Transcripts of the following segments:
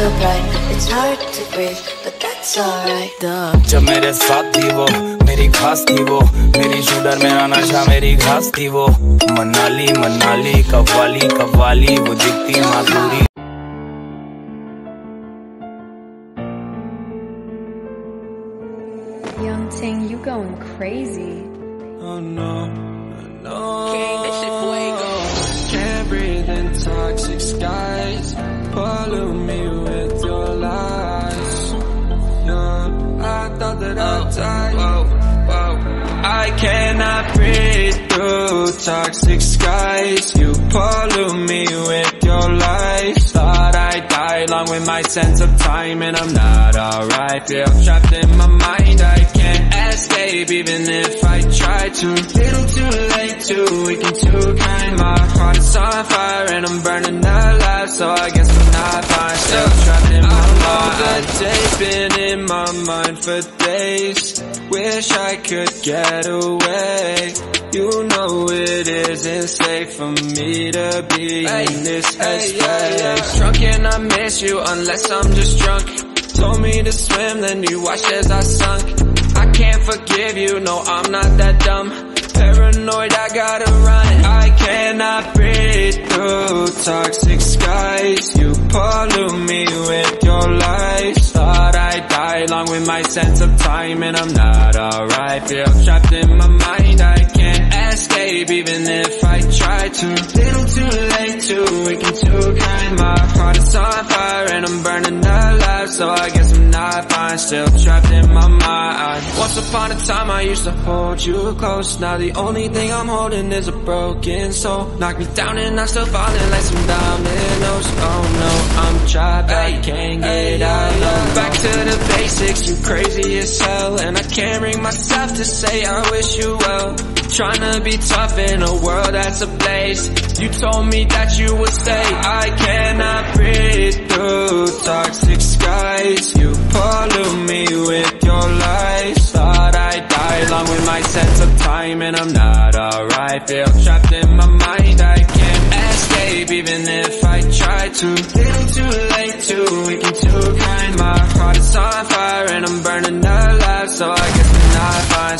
so bright, it's hard to breathe, but that's alright. जब मेरे साथ थी वो मेरी खास थी वो मेरी शूटर मेरा नशा मेरी घास थी वो मनाली मनाली कव्वाली कव्वाली वो दिखती माधुरी Young Ting, you going crazy. Oh no, no. King, that shit fuego. Can't breathe in toxic skies. Pollute me I cannot breathe through toxic skies. You pollute me with your lies. Thought I'd die along with my sense of time, and I'm not alright. Feel trapped in my mind. I can't escape even if I try to. Little too late, too weak and too kind. My heart is on fire and I'm burning alive, so I guess I'm not fine. Still trapped in my mind. The day's been in my mind for days. Wish I could get away. You know it isn't safe for me to be in this headspace. Drunk and I miss you unless I'm just drunk. Told me to swim, then you watched as I sunk. I can't forgive you, no, I'm not that dumb. Paranoid, I gotta run. I cannot breathe through toxic skies. My sense of time, and I'm not alright. Feel trapped in my mind, I can't escape even if I try to. Little too late, too weak and too kind. My heart is on fire and I'm burning alive, so I guess I'm not fine. Still trapped in my mind. Once upon a time, I used to hold you close. Now the only thing I'm holding is a broken soul. Knock me down and I'm still falling like some dominoes. Oh no, I'm trapped, I can't get out. To basics, you crazy as hell, and I can't bring myself to say I wish you well. Trying to be tough in a world that's ablaze. You told me that you would stay. I cannot breathe through toxic skies. You pollute me with your lies. Thought I'd die along with my sense of time, and I'm not alright. Feel trapped in my mind. I can't escape even if I try to. Little too late, too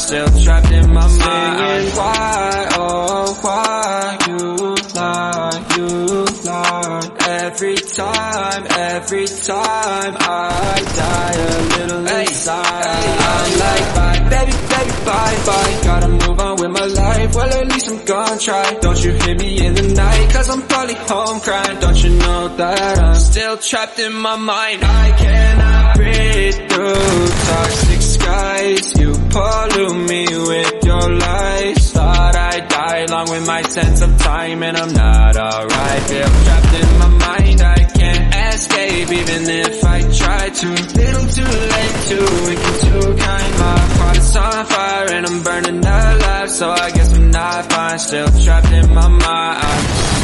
Still trapped in my mind. Why, oh why you lie, you lie Every time, every time I die a little inside. I'm like bye, baby, baby, bye, bye. Gotta move on with my life, well at least I'm gonna try. Don't you hear me in the night, cause I'm probably home crying. Don't you know that I'm still trapped in my mind? I cannot breathe through toxic skies pollute me with your lies Thought I'd die along with my sense of time And I'm not alright, feel trapped in my mind I can't escape even if I try to. Little too late, too weak and too kind. My heart is on fire and I'm burning alive So I guess I'm not fine, still trapped in my mind